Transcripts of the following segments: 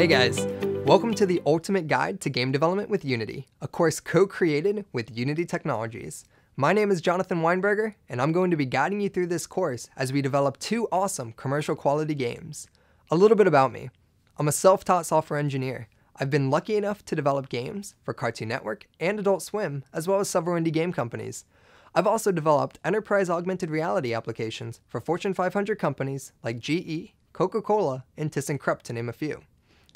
Hey guys, welcome to the ultimate guide to game development with Unity, a course co-created with Unity Technologies. My name is Jonathan Weinberger, and I'm going to be guiding you through this course as we develop two awesome commercial quality games. A little bit about me. I'm a self-taught software engineer. I've been lucky enough to develop games for Cartoon Network and Adult Swim, as well as several indie game companies. I've also developed enterprise augmented reality applications for Fortune 500 companies like GE, Coca-Cola, and ThyssenKrupp to name a few.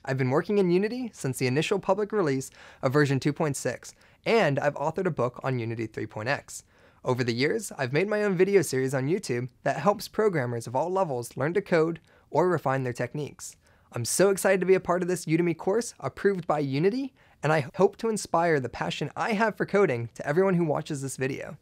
I've been working in Unity since the initial public release of version 2.6, and I've authored a book on Unity 3.x. Over the years, I've made my own video series on YouTube that helps programmers of all levels learn to code or refine their techniques. I'm so excited to be a part of this Udemy course approved by Unity, and I hope to inspire the passion I have for coding to everyone who watches this video.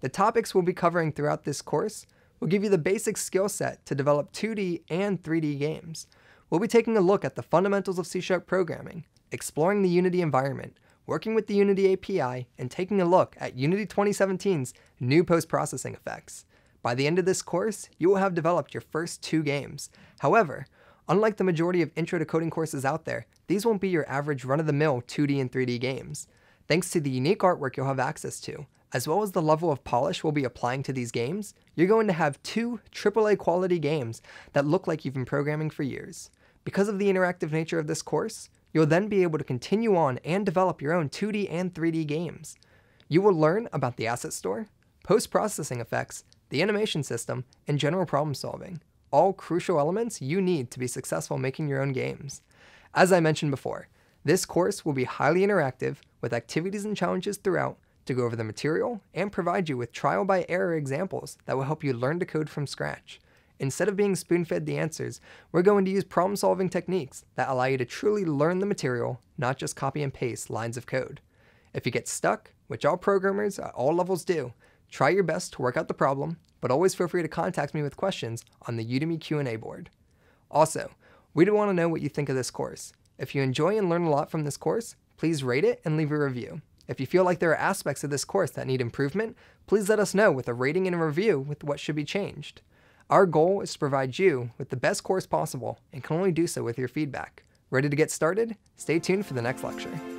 The topics we'll be covering throughout this course will give you the basic skill set to develop 2D and 3D games, We'll be taking a look at the fundamentals of C-sharp programming, exploring the Unity environment, working with the Unity API, and taking a look at Unity 2017's new post-processing effects. By the end of this course, you will have developed your first two games. However, unlike the majority of intro to coding courses out there, these won't be your average run-of-the-mill 2D and 3D games. Thanks to the unique artwork you'll have access to, as well as the level of polish we'll be applying to these games, you're going to have two AAA quality games that look like you've been programming for years. Because of the interactive nature of this course, you'll then be able to continue on and develop your own 2D and 3D games. You will learn about the asset store, post-processing effects, the animation system, and general problem solving, all crucial elements you need to be successful making your own games. As I mentioned before, this course will be highly interactive with activities and challenges throughout to go over the material and provide you with trial by error examples that will help you learn to code from scratch. Instead of being spoon fed the answers, we're going to use problem solving techniques that allow you to truly learn the material, not just copy and paste lines of code. If you get stuck, which all programmers at all levels do, try your best to work out the problem, but always feel free to contact me with questions on the Udemy Q&A board. Also, we do want to know what you think of this course. If you enjoy and learn a lot from this course, please rate it and leave a review. If you feel like there are aspects of this course that need improvement, please let us know with a rating and a review with what should be changed. Our goal is to provide you with the best course possible and can only do so with your feedback. Ready to get started? Stay tuned for the next lecture.